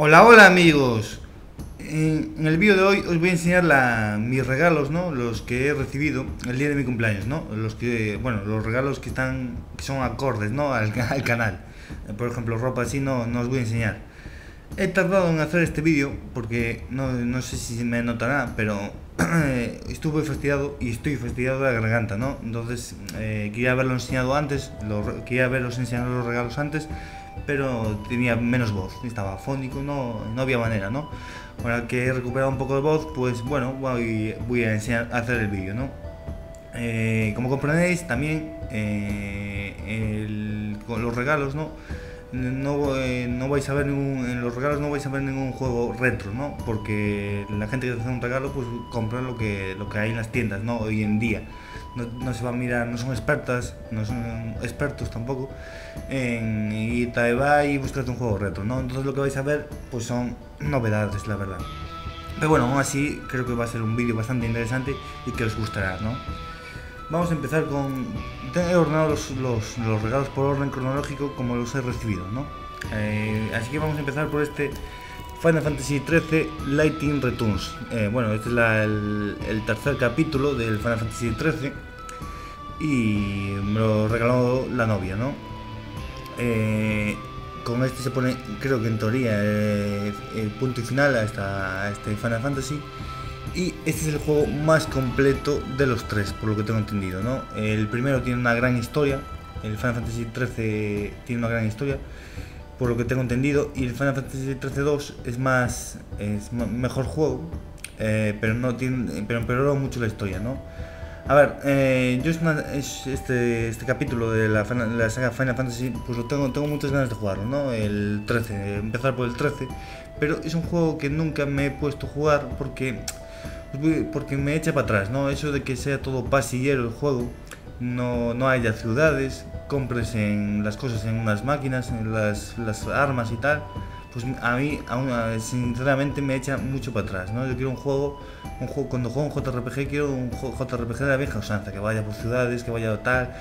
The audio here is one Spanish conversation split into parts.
Hola, hola amigos. En, en el vídeo de hoy os voy a enseñar la- mis regalos, ¿no? Los que he recibido el día de mi cumpleaños, ¿no? Los que, bueno, los regalos que están, que son acordes, ¿no? Al, al canal. Por ejemplo, ropa así no, no os voy a enseñar. He tardado en hacer este vídeo porque no, no sé si me notará, pero estuve fastidiado y estoy fastidiado de la garganta, ¿no? Entonces eh, quería haberlo enseñado antes, lo quería haberos enseñado los regalos antes, pero tenía menos voz, estaba afónico, no, no había manera, ¿no? Ahora que he recuperado un poco de voz, pues bueno, voy, voy a enseñar a hacer el vídeo, ¿no? Eh, como comprendéis, también eh, el- con los regalos, ¿no? No, eh, no vais a ver ningún, en los regalos no vais a ver ningún juego retro, ¿no? Porque la gente que hace un regalo, pues compra lo que, lo que hay en las tiendas, ¿no? Hoy en día. No, no se va a mirar, no son expertas, no son expertos tampoco en ir a y buscarte un juego retro, ¿no? Entonces lo que vais a ver, pues son novedades, la verdad. Pero bueno, aún así creo que va a ser un vídeo bastante interesante y que os gustará, ¿no? Vamos a empezar con... He ordenado los, los- los regalos por orden cronológico como los he recibido, ¿no? Eh, así que vamos a empezar por este Final Fantasy XIII Lighting Returns. Eh, bueno, este es la- el, el tercer capítulo del Final Fantasy XIII y me lo regaló la novia, ¿no? Eh, con este se pone, creo que en teoría, eh, el punto y final a, este Final Fantasy. Y este es el juego más completo de los tres, por lo que tengo entendido, ¿no? El primero tiene una gran historia, el Final Fantasy XIII tiene una gran historia, por lo que tengo entendido, y el Final Fantasy XIII 2 es más, es mejor juego, eh, pero no tiene, pero empeoró mucho la historia, ¿no? A ver, eh, yo es este, este capítulo de la, saga Final Fantasy, pues lo tengo, tengo muchas ganas de jugarlo, ¿no? El 13, empezar por el 13, pero es un juego que nunca me he puesto a jugar porque, pues, porque me echa para atrás, ¿no? Eso de que sea todo pasillero el juego, no, no haya ciudades, compres en las cosas en unas máquinas, las, las armas y tal, pues a mí aún, sinceramente me echa mucho para atrás, ¿no? Yo quiero un juego, un juego cuando juego un JRPG quiero un JRPG de la vieja usanza, que vaya por ciudades, que vaya tal,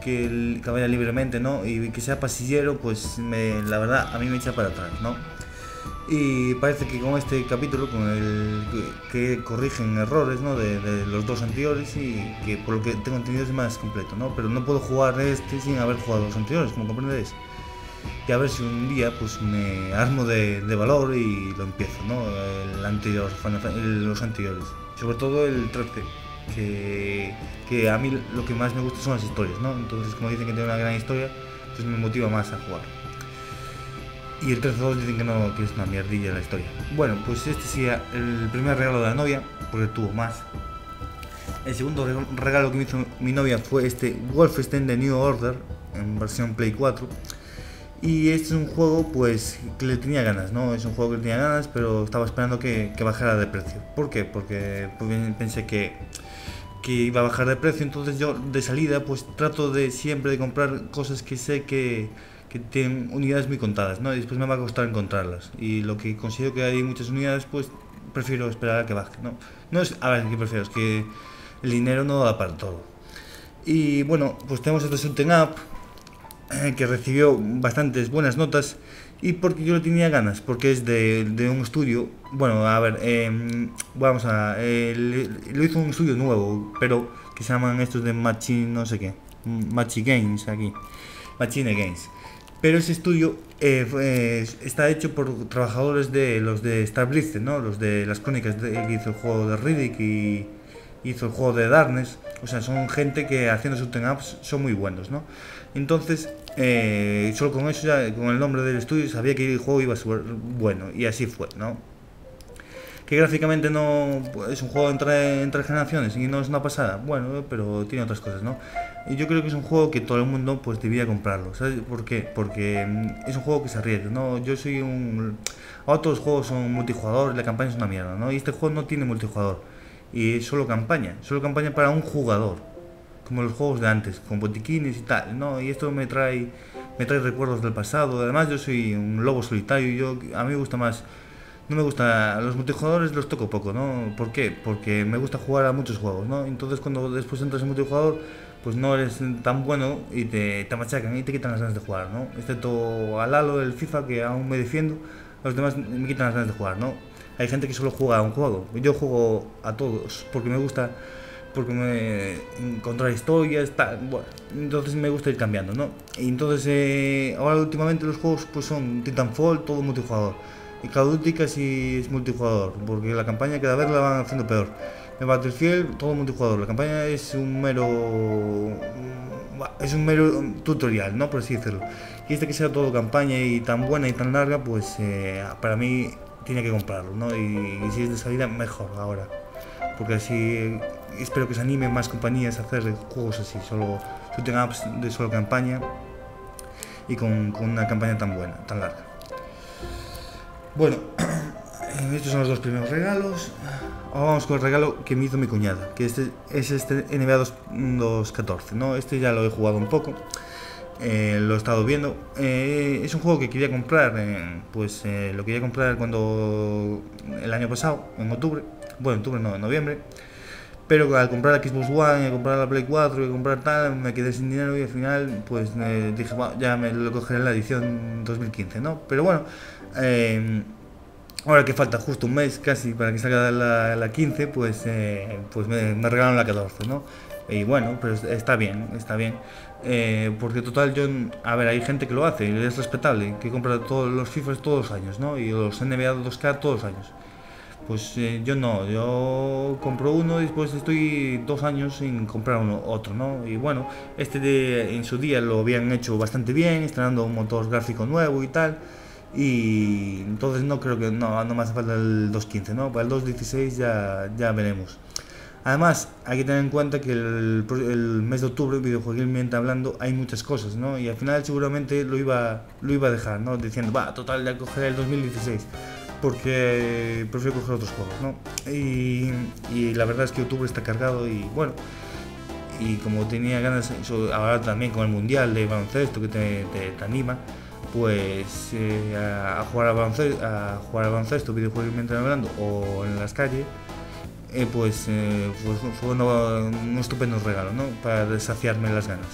que, que vaya libremente, ¿no? Y que sea pasillero, pues me, la verdad a mí me echa para atrás, ¿no? Y parece que con este capítulo, con el que, que corrigen errores ¿no? de, de los dos anteriores y que por lo que tengo entendido es más completo, ¿no? Pero no puedo jugar este sin haber jugado los anteriores, como comprenderéis. Y a ver si un día pues me armo de, de valor y lo empiezo, ¿no? El anterior, los anteriores. Sobre todo el 13, que, que a mí lo que más me gusta son las historias, ¿no? Entonces como dicen que tiene una gran historia, pues me motiva más a jugar. Y el 13-2 dicen que no, que es una mierdilla la historia. Bueno, pues este sería el primer regalo de la novia, porque tuvo más. El segundo reg- regalo que me hizo mi novia fue este Wolfenstein The New Order, en versión Play 4. Y este es un juego pues que le tenía ganas, ¿no? Es un juego que tenía ganas, pero estaba esperando que, que bajara de precio. ¿Por qué? Porque pues, pensé que, que iba a bajar de precio, entonces yo de salida pues trato de siempre de comprar cosas que sé que, que tienen unidades muy contadas, ¿no? Y después me va a costar encontrarlas. Y lo que considero que hay muchas unidades, pues prefiero esperar a que baje, ¿no? No es, a ver, ¿qué prefiero? Es que el dinero no da para todo. Y bueno, pues tenemos este Shooting Up, que recibió bastantes buenas notas y porque yo lo tenía ganas, porque es de, de un estudio, bueno, a ver, em, vamos a, eh, le- lo hizo un estudio nuevo, pero que se llaman estos de Machine, no sé qué, Machi Games aquí, Machine Games. Pero ese estudio eh, está hecho por trabajadores de los de Star Blizzard, ¿no? Los de las crónicas que hizo el juego de Riddick y hizo el juego de Darkness. O sea, son gente que haciendo shooting ups son muy buenos, ¿no? Entonces, eh, solo con eso, ya, con el nombre del estudio, sabía que el juego iba a ser bueno. Y así fue, ¿no? Que gráficamente no pues, es un juego entre, entre generaciones y no es una pasada. Bueno, pero tiene otras cosas, ¿no? Y yo creo que es un juego que todo el mundo pues debía comprarlo. ¿Sabes por qué? Porque mm, es un juego que se arriesga, ¿no? Yo soy un... Otros juegos son multijugador la campaña es una mierda, ¿no? Y este juego no tiene multijugador. Y solo campaña. Solo campaña para un jugador. Como los juegos de antes, con botiquines y tal, ¿no? Y esto me trae, me trae recuerdos del pasado. Además yo soy un lobo solitario y yo, a mí me gusta más no me gusta, los multijugadores los toco poco, ¿no? ¿Por qué? Porque me gusta jugar a muchos juegos, ¿no? Entonces cuando después entras en multijugador, pues no eres tan bueno y te, te machacan y te quitan las ganas de jugar, ¿no? Excepto al Halo, el FIFA, que aún me defiendo, los demás me quitan las ganas de jugar, ¿no? Hay gente que solo juega a un juego. Yo juego a todos porque me gusta porque me encontrar historias, tal, bueno, entonces me gusta ir cambiando, ¿no? Y entonces eh, ahora últimamente los juegos pues son Titanfall, todo multijugador. Y Call of Duty casi es multijugador, porque la campaña cada vez la van haciendo peor. En Battlefield todo multijugador, la campaña es un mero es un mero tutorial, ¿no? Por así decirlo. Y este que sea todo campaña y tan buena y tan larga, pues eh, para mí tiene que comprarlo, ¿no? Y, y si es de salida, mejor ahora. Porque así espero que se animen más compañías a hacer juegos así, solo shooting apps de solo campaña y con, una campaña tan buena, tan larga. Bueno, estos son los dos primeros regalos. Ahora vamos con el regalo que me hizo mi cuñada, que este es este NBA 214, ¿no? Este ya lo he jugado un poco. Eh, lo he estado viendo. Eh, es un juego que quería comprar, pues eh, lo quería comprar cuando el año pasado, en octubre, bueno, en octubre no, en noviembre, pero al comprar la Xbox One, y a comprar la Play 4 y comprar tal, me quedé sin dinero y al final pues me dije, bueno, ya me lo cogeré en la edición 2015, ¿no? Pero bueno, eh, ahora que falta justo un mes casi para que salga la, la 15, pues, eh, pues me, me, regalaron la 14, ¿no? Y bueno, pero está bien, está bien. Eh, porque total, yo, a ver, hay gente que lo hace y es respetable, que compra todos los FIFA todos los años, ¿no? Y los NBA 2K todos los años. Pues eh, yo no, yo compro uno y después estoy dos años sin comprar uno, otro, ¿no? Y bueno, este de, en su día lo habían hecho bastante bien, estrenando un motor gráfico nuevo y tal. Y entonces no creo que, no, no me hace falta el 2.15, ¿no? Para el 2.16 ya, ya veremos. Además, hay que tener en cuenta que el, el mes de octubre, videojueguilmente hablando, hay muchas cosas, ¿no? Y al final seguramente lo iba, lo iba a dejar, ¿no? Diciendo, va, total, ya cogeré el 2016 porque prefiero coger otros juegos, ¿no? Y, la verdad es que octubre está cargado y bueno, y como tenía ganas, ahora también con el Mundial de baloncesto que te, te, anima, pues eh, a, a, jugar al baloncesto, a jugar al baloncesto, videojuegos mientras hablando, o en las calles, eh, pues, eh, fue un, un estupendo regalo, ¿no? Para desafiarme las ganas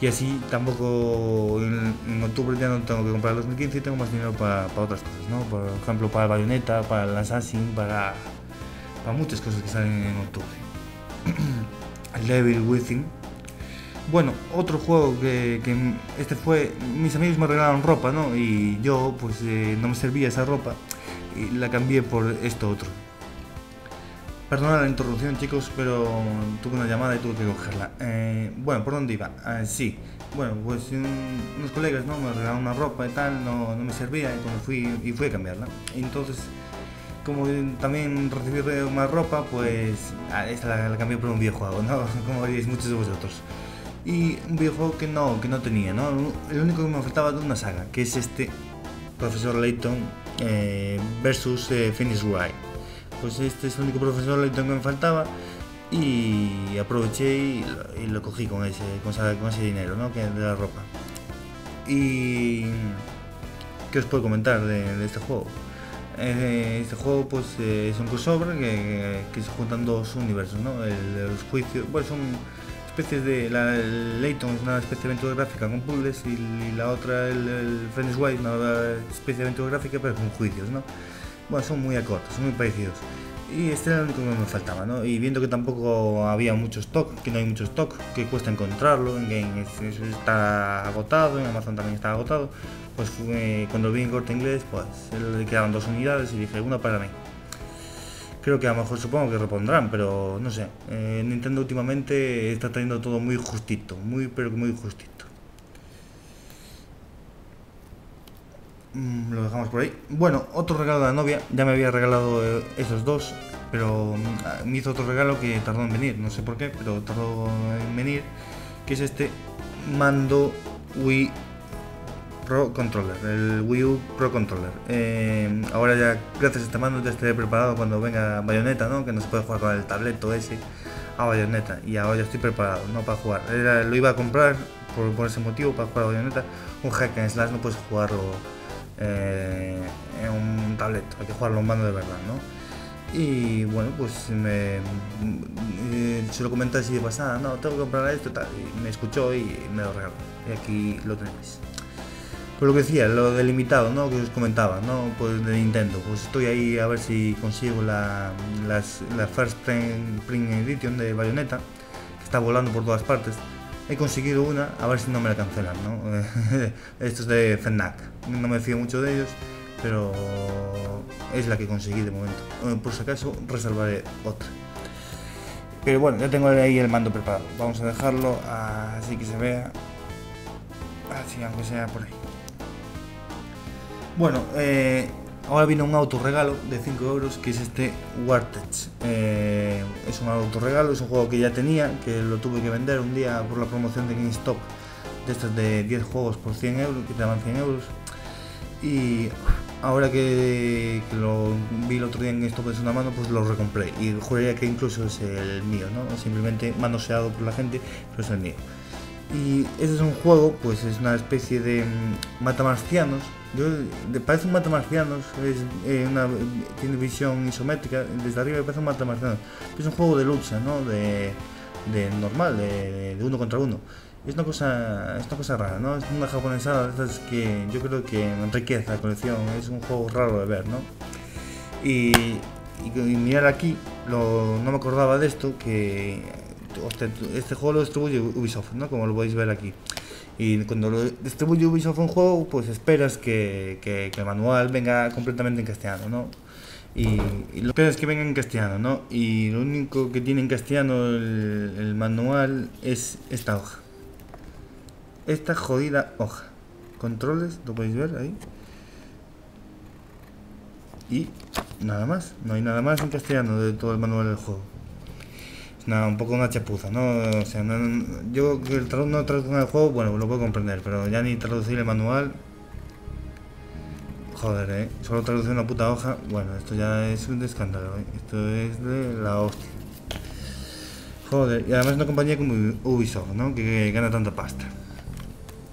y así tampoco en, octubre ya no tengo que comprar el 2015 y tengo más dinero para, para otras cosas, ¿no? Por ejemplo, para el Bayonetta, para el Assassin, para, para muchas cosas que salen en octubre. el Devil Within. Bueno, otro juego que, que, este fue, mis amigos me regalaron ropa, ¿no? Y yo pues eh, no me servía esa ropa y la cambié por esto otro. Perdona la interrupción, chicos, pero tuve una llamada y tuve que cogerla. Eh, bueno, ¿por dónde iba? Eh, sí, bueno, pues un, unos colegas ¿no? me regalaron una ropa y tal, no, no me servía y cuando fui, y fui a cambiarla. Entonces, como también recibí más ropa, pues ah, esta la, la, cambié por un videojuego, ¿no? Como diréis muchos de vosotros. Y un videojuego que no, que no tenía, ¿no? El único que me faltaba de una saga, que es este Profesor Layton eh, versus eh, Phoenix Wright pues este es el único profesor que me faltaba y aproveché y lo, cogí con ese, con, ese dinero, ¿no? Que de la ropa. Y qué os puedo comentar de, este juego. Eh, este juego pues eh, es un crossover que, que, se juntan dos universos, ¿no? El de los juicios, bueno, son especies de la Layton es una especie de aventura gráfica con puzzles y, y la otra el, el Friends White una especie de aventura gráfica pero con juicios, ¿no? Bueno, son muy acortos, son muy parecidos. Y este era el único que me faltaba, ¿no? Y viendo que tampoco había mucho stock, que no hay mucho stock, que cuesta encontrarlo, en Game está agotado, en Amazon también está agotado, pues cuando vi en corte inglés, pues le quedaban dos unidades y dije, una para mí. Creo que a lo mejor supongo que repondrán, pero no sé. Eh, Nintendo últimamente está trayendo todo muy justito, muy pero muy justito. Lo dejamos por ahí. Bueno, otro regalo de la novia. Ya me había regalado eh, esos dos, pero mm, me hizo otro regalo que tardó en venir. No sé por qué, pero tardó en venir. Que es este mando Wii Pro Controller, el Wii U Pro Controller. Eh, ahora ya, gracias a este mando, ya estaré preparado cuando venga Bayonetta, ¿no? Que no se puede jugar con el tableto ese a Bayonetta. Y ahora ya estoy preparado, ¿no? Para jugar. Era, lo iba a comprar por, por, ese motivo, para jugar a Bayonetta. Un hack and slash no puedes jugarlo eh, en un tablet, hay que jugarlo en mando de verdad, ¿no? Y bueno, pues me, me, se lo comenté así de pasada, no, tengo que comprar esto tal, y me escuchó y me lo regaló. Y aquí lo tenéis. Por lo que decía, lo delimitado, ¿no? Que os comentaba, ¿no? Pues de Nintendo. Pues estoy ahí a ver si consigo la, la First Print, Print Edition de Bayonetta, que está volando por todas partes. He conseguido una, a ver si no me la cancelan, ¿no? Esto es de FNAC. No me fío mucho de ellos, pero es la que conseguí de momento. Eh, por si acaso, reservaré otra. Pero bueno, ya tengo ahí el mando preparado. Vamos a dejarlo así que se vea. Así, aunque sea por ahí. Bueno, eh, ahora viene un autorregalo de 5 euros que es este Wartex. Eh, es un autorregalo, es un juego que ya tenía, que lo tuve que vender un día por la promoción de GameStop de estos de 10 juegos por 100 euros, que te daban 100 euros. Y ahora que, lo vi el otro día en GameStop de una mano, pues lo recompré. Y juraría que incluso es el mío, ¿no? Simplemente manoseado por la gente, pero es el mío. Y este es un juego, pues es una especie de mm, matamarcianos. Yo, parece un matamarcianos, es, eh, una, tiene visión isométrica, desde arriba parece un matamarcianos. Es un juego de lucha, ¿no? De, de normal, de, uno contra uno. Es una cosa, es una cosa rara, ¿no? Es una japonesada que yo creo que enriquece la colección, es un juego raro de ver, ¿no? Y, y, mirar aquí, lo, no me acordaba de esto, que este juego lo distribuye Ubisoft, ¿no? Como lo podéis ver aquí. Y cuando lo distribuye Ubisoft un juego, pues esperas que, que, el manual venga completamente en castellano, ¿no? Y, lo que es que venga en castellano, ¿no? Y lo único que tiene en castellano el, el manual es esta hoja. Esta jodida hoja. Controles, lo podéis ver ahí. Y nada más, no hay nada más en castellano de todo el manual del juego nada, un poco una chapuza, ¿no? O sea, no, yo que el no traduzco el juego, bueno, lo puedo comprender, pero ya ni traducir el manual. Joder, eh. Solo traducir una puta hoja, bueno, esto ya es un escándalo, ¿eh? Esto es de la hostia. Joder, y además una compañía como Ubisoft, ¿no? Que, gana tanta pasta.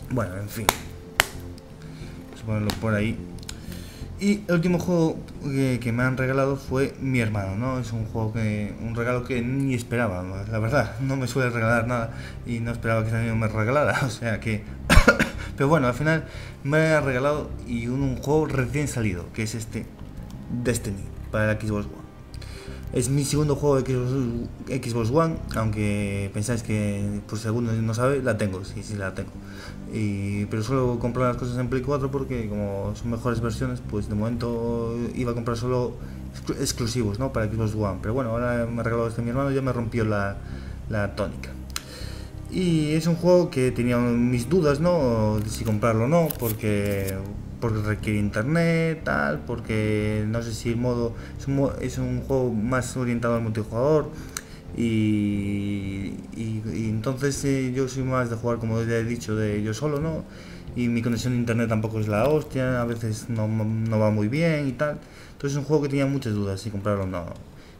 Bueno, en fin. Vamos a ponerlo por ahí. Y el último juego que, me han regalado fue mi hermano, ¿no? Es un juego que, un regalo que ni esperaba, la verdad, no me suele regalar nada y no esperaba que también me regalara, o sea que... Pero bueno, al final me ha regalado y un, juego recién salido, que es este Destiny para Xbox One. Es mi segundo juego de Xbox One, aunque pensáis que por si alguno no sabe, la tengo, sí, sí la tengo. Pero suelo comprar las cosas en Play 4 porque como son mejores versiones, pues de momento iba a comprar solo exclusivos ¿no? para Xbox One. Pero bueno, ahora me ha regalado este mi hermano y ya me rompió la, la tónica. Y es un juego que tenía mis dudas, ¿no? De si comprarlo o no, porque porque requiere internet, tal, porque no sé si el modo es un, juego más orientado al multijugador y, entonces eh, yo soy más de jugar como ya he dicho de yo solo, ¿no? Y mi conexión de internet tampoco es la hostia, a veces no, no va muy bien y tal. Entonces es un juego que tenía muchas dudas si comprarlo o no.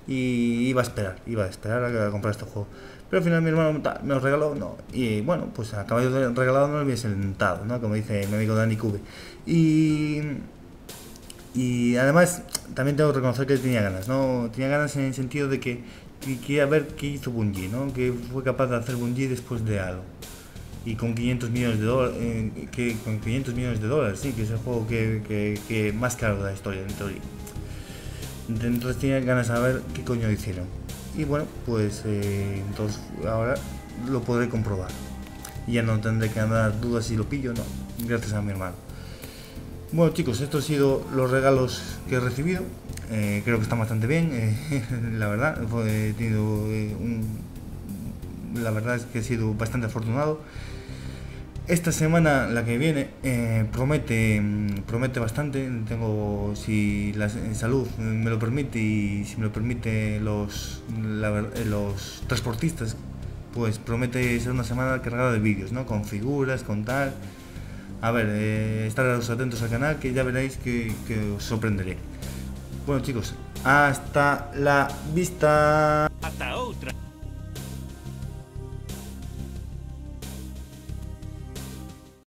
Y iba a esperar, iba a esperar a comprar este juego. Pero al final mi hermano me lo regaló, no. Y bueno, pues a caballo regalado no lo hubiese sentado, ¿no? Como dice mi amigo Dani Cube. Y, y además también tengo que reconocer que tenía ganas, ¿no? Tenía ganas en el sentido de que, quería ver qué hizo Bungie, ¿no? Que fue capaz de hacer Bungie después de algo. Y con 500 millones de dólares, eh, que con 500 millones de dólares, sí, que es el juego que, que, que más caro de la historia, en teoría. Entonces tenía ganas de saber qué coño hicieron y bueno pues eh, entonces ahora lo podré comprobar. Ya no tendré que andar dudas si lo pillo o no gracias a mi hermano. Bueno chicos estos han sido los regalos que he recibido. Eh, creo que están bastante bien eh, la verdad he tenido un, la verdad es que he sido bastante afortunado esta semana, la que viene, eh, promete, mm, promete bastante. Tengo, si la salud me lo permite y si me lo permite los, eh, los transportistas, pues promete ser una semana cargada de vídeos, ¿no? Con figuras, con tal. A ver, eh, estar atentos al canal que ya veréis que, que os sorprenderé. Bueno chicos, hasta la vista. Hasta otra.